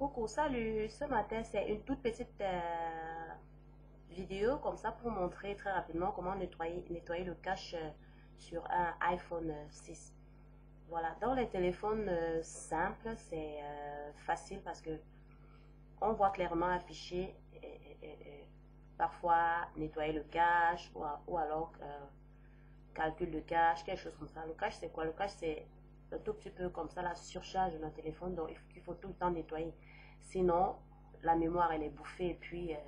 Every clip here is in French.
Coucou, salut! Ce matin, c'est une toute petite euh, vidéo comme ça pour montrer très rapidement comment nettoyer, nettoyer le cache euh, sur un iPhone 6. Voilà, dans les téléphones euh, simples, c'est facile parce que on voit clairement affiché parfois nettoyer le cache ou, ou alors calcul de cache, quelque chose comme ça. Le cache, c'est quoi? Le cache, c'est un tout petit peu comme ça la surcharge de notre téléphone, donc il faut tout le temps nettoyer. Sinon, la mémoire, elle est bouffée et puis, euh,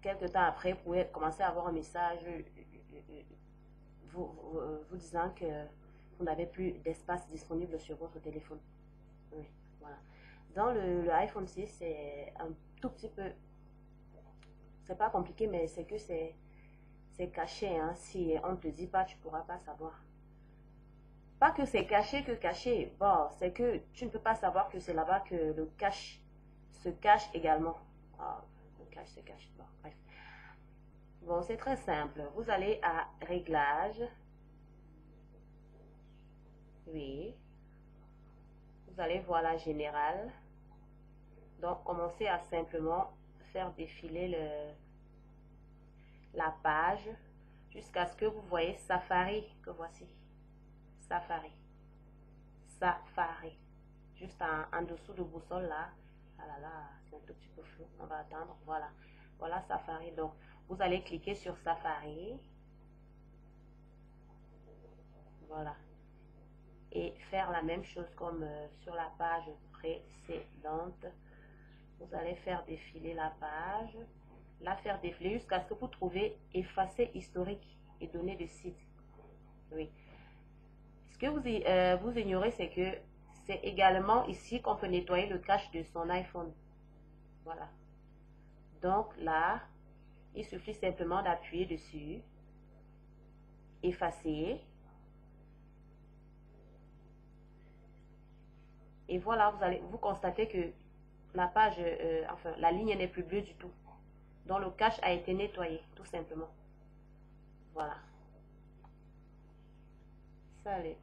quelques temps après, vous pouvez commencer à avoir un message euh, euh, vous, vous, disant que vous n'avez plus d'espace disponible sur votre téléphone. Oui, voilà. Dans le, iPhone 6, c'est un tout petit peu... C'est pas compliqué, mais c'est que c'est caché. Hein. Si on ne te dit pas, tu ne pourras pas savoir. Pas que c'est caché que caché. Bon, c'est que tu ne peux pas savoir que c'est là-bas que le cache se cache également. Ah, le cache se cache. Bon, bref. Bon, c'est très simple. Vous allez à Réglages. Oui. Vous allez voir la générale. Donc, commencez à simplement faire défiler le, la page jusqu'à ce que vous voyez Safari que voici. Safari. Safari. Juste en, dessous de boussole là. Ah là là, c'est un tout petit peu flou. On va attendre. Voilà. Voilà Safari. Donc, vous allez cliquer sur Safari. Voilà. Et faire la même chose comme euh, sur la page précédente. Vous allez faire défiler la page. La faire défiler jusqu'à ce que vous trouvez effacer historique et données de site. Oui que vous, euh, vous ignorez, c'est que c'est également ici qu'on peut nettoyer le cache de son iPhone. Voilà. Donc là, il suffit simplement d'appuyer dessus, effacer. Et voilà, vous allez vous constatez que la page, euh, enfin, la ligne n'est plus bleue du tout. Donc le cache a été nettoyé, tout simplement. Voilà. Salut.